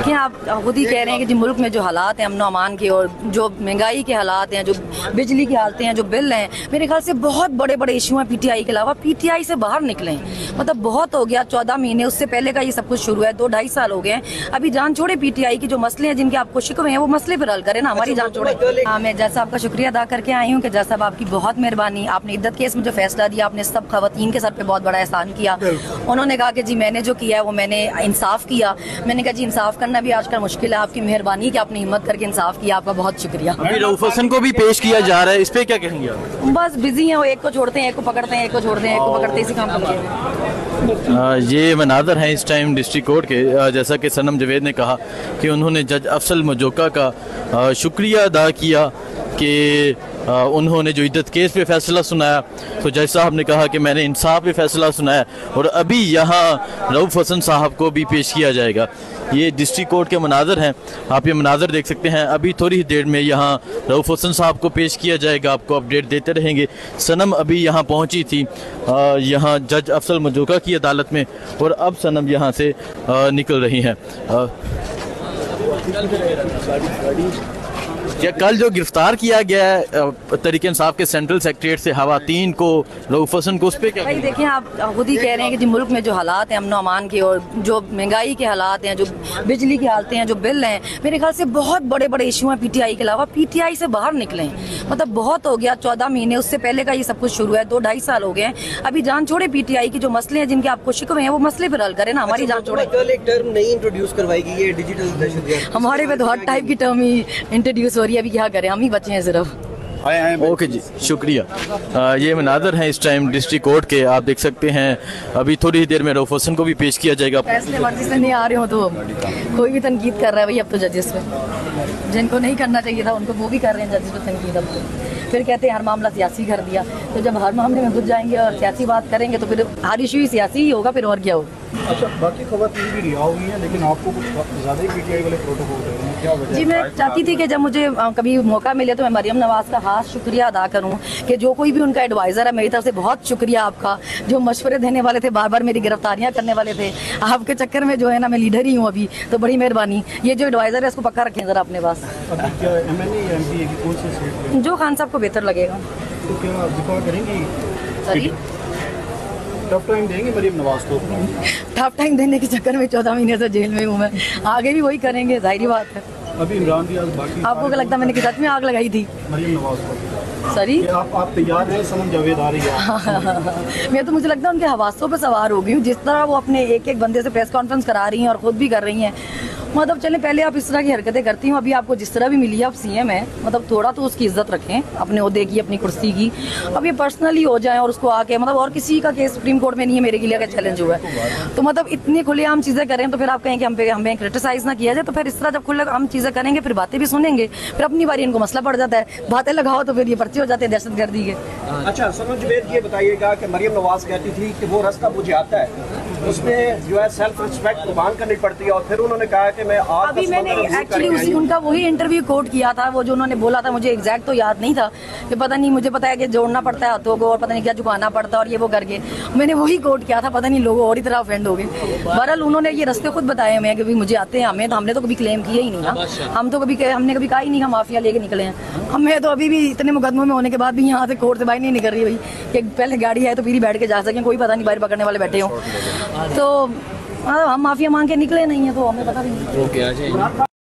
देखिए आप खुद ही कह रहे हैं कि जी मुल्क में जो हालात हैं अमन अमान के और जो महँगाई के हालात हैं जो बिजली की हालतें हैं जो बिल हैं मेरे ख्याल से बहुत बड़े बड़े इशू हैं पीटीआई के अलावा। पीटीआई से बाहर निकले हैं। मतलब बहुत हो गया चौदह महीने उससे पहले का ये सब कुछ शुरू है दो ढाई साल हो गए हैं। अभी जान छोड़े पीटीआई के जो मसले हैं जिनके आपको शिकवे हैं वो मसले पर हल करें ना हमारी जान छोड़े। हाँ मैं जैसा आपका शुक्रिया अदा करके आई हूँ कि जैसा अब आपकी बहुत मेहरबानी आपने इद्दत केस में जो फैसला दिया आपने सब खातन के सर पर बहुत बड़ा एहसान किया। उन्होंने कहा कि जी मैंने जो किया है वो मैंने इंसाफ किया। मैंने कहा जी इंसाफ करना भी आजकल मुश्किल है। आपकी मेहरबानी कि आपने हिम्मत करके इंसाफ किया। आपका बहुत शुक्रिया। रऊफ हसन को भी पेश किया जा रहा है। इस पे क्या कहेंगे बस बिज़ी है वो। एक को छोड़ते हैं एक को पकड़ते हैं एक को छोड़ते हैं एक को पकड़ते इसी काम को लगे हैं। आ, ये मनादर हैं इस टाइम डिस्ट्रिक्ट कोर्ट के। आ, जैसा कि सनम जवेद ने कहा कि उन्होंने जज अफसल मजोका का आ, शुक्रिया अदा किया कि उन्होंने जो इद्दत केस पे फैसला सुनाया तो जज साहब ने कहा कि मैंने इंसाफ पे फैसला सुनाया और अभी यहाँ रऊफ हसन साहब को भी पेश किया जाएगा। ये डिस्ट्रिक्ट कोर्ट के मनाजर हैं, आप ये मनाजर देख सकते हैं। अभी थोड़ी ही देर में यहाँ रऊफ हसन साहब को पेश किया जाएगा, आपको अपडेट देते रहेंगे। सनम अभी यहाँ पहुँची थी यहाँ जज अफसल मजोका की अदालत में और अब सनम यहाँ से निकल रही हैं। क्या कल जो गिरफ़्तार किया गया है तरीके इंसाफ के सेंट्रल सेक्रेटरीट से हवातीन को रऊफ हसन को उस पर क्या भाई देखिए आप खुद ही कह रहे हैं कि जी मुल्क में जो हालात हैं अमन अमान के और जो महँगाई के हालात हैं जो बिजली की हालतें हैं जो बिल हैं मेरे ख्याल से बहुत बड़े बड़े इशू हैं पीटीआई के अलावा। पीटीआई से बाहर निकले मतलब बहुत हो गया चौदह महीने उससे पहले का ये सब कुछ शुरू है दो ढाई साल हो गए हैं। अभी जान छोड़े पीटीआई के जो मसले हैं जिनके आपको शिकवे हैं वो मसले पर हल करें ना हमारी जान छोड़े। कल एक टर्म नई इंट्रोड्यूस करवाएगी ये डिजिटल हमारे पे तो हर टाइप की टर्म ही इंट्रोड्यूस है अभी क्या करें हम ही बचे हैं सिर्फ़। ओके जी शुक्रिया। आ, ये मनाजर हैं इस टाइम डिस्ट्रिक्ट कोर्ट के आप देख सकते हैं। अभी थोड़ी ही देर में रोफ को भी पेश किया जाएगा। फैसले मर्ज़ी से नहीं आ रहे हो तो कोई भी तनकीद कर रहा है भाई अब तो जजेस पे। जिनको नहीं करना चाहिए था उनको वो भी कर रहे हैं जजेस पे तनकीद अब तो। फिर कहते हैं हर मामला सियासी कर दिया। तो जब हर मामले में घुस जाएँगे और सियासी बात करेंगे तो फिर हर इशू ही सियासी ही होगा फिर और क्या होगा? अच्छा बाकी खबर भी रिहा हुई है लेकिन आपको कुछ ज़्यादा ही पीटीआई वाले प्रोटोकॉल हैं जी मैं चाहती थी कि जब मुझे कभी मौका मिले तो मैं मरियम नवाज़ का खास शुक्रिया अदा करूँ कि जो कोई भी उनका एडवाइज़र है मेरी तरफ़ से बहुत शुक्रिया आपका जो मशवरे देने वाले थे बार बार मेरी गिरफ्तारियाँ करने वाले थे। आपके चक्कर में जो है ना मैं लीडर ही हूँ अभी तो बड़ी मेहरबानी। ये जो एडवाइज़र है इसको पक्का रखें ज़रा अपने पास। जो खान साहब को बेहतर लगेगा। तो क्या आप दिफा करेंगी? सॉरी टफ टाइम देंगे मरीम नवाज़ को टफ टाइम देने के चक्कर में चौदह महीने से जेल में हूँ मैं। आगे भी वही करेंगे ज़ाहिर बात है। अभी इमरान दियाज बाकी आपको क्या लगता है मैंने किताब में आग लगाई थी? मरीम नवाज़ को। सॉरी आप आप तैयार हैं सनम जावेद आ रही है। मैं तो मुझे लगता है उनके हवासों पर सवार हो गई हूँ। जिस तरह वो अपने एक एक बंदे से प्रेस कॉन्फ्रेंस करा रही हैं और खुद भी कर रही हैं मतलब चले, पहले आप इस तरह की हरकतें करती हूँ, अभी आपको जिस तरह भी मिली आप सीएम है मतलब थोड़ा तो उसकी इज़्ज़त रखें, अपने उहदे की, अपनी कुर्सी की। अब ये पर्सनली हो जाए और उसको आके मतलब और किसी का केस सुप्रीम कोर्ट में नहीं है, मेरे लिए अगर चैलेंज हुआ है। तो मतलब इतनी खुलेआम चीज़ें करें तो फिर आप कहें कि हम पे, हमें क्रिटिसाइज ना किया जाए तो फिर इस तरह जब खुले, हम चीज़ें करेंगे, फिर बातें भी सुनेंगे, फिर अपनी बारी इनको मसला पड़ जाता है। बातें लगाओ तो फिर ये पर्चे हो जाते हैं, दहशत गर्दी के। अच्छा सनम जवेद ये बताइएगा कि मरियम नवाज़ कहती थी कि वो रास्ता मुझे आता है। उसमें जो है सेल्फ रिस्पेक्ट कुर्बान करनी पड़ती है और फिर उन्होंने कहा कि मैं आज अभी मैंने एक्चुअली उसी उनका वही इंटरव्यू कोट किया था वो जो उन्होंने बोला था मुझे एग्जैक्ट तो याद नहीं था कि पता नहीं मुझे पता है कि जोड़ना पड़ता है हाथों को और पता नहीं क्या झुकाना पड़ता है और ये वो करके। मैंने वही कोट किया था पता नहीं लोग और ही तरह ऑफेंड हो गए। बहरहाल उन्होंने ये रस्ते खुद बताए हमें कि मुझे आते हैं हमें तो हमने तो कभी क्लेम किया ही नहीं ना। हम तो कभी हमने कभी कहा ही नहीं हम माफिया लेके निकले हैं। हमें तो अभी भी इतने मुकदमों में होने के बाद भी यहाँ से कोर्ट से बाहर नहीं निकल रही भाई कि पहले गाड़ी है तो फिर बैठ के जा सकें कोई पता नहीं बाहर पकड़ने वाले बैठे हो। तो हम माफिया मांग के निकले नहीं है तो हमें पता भी नहीं।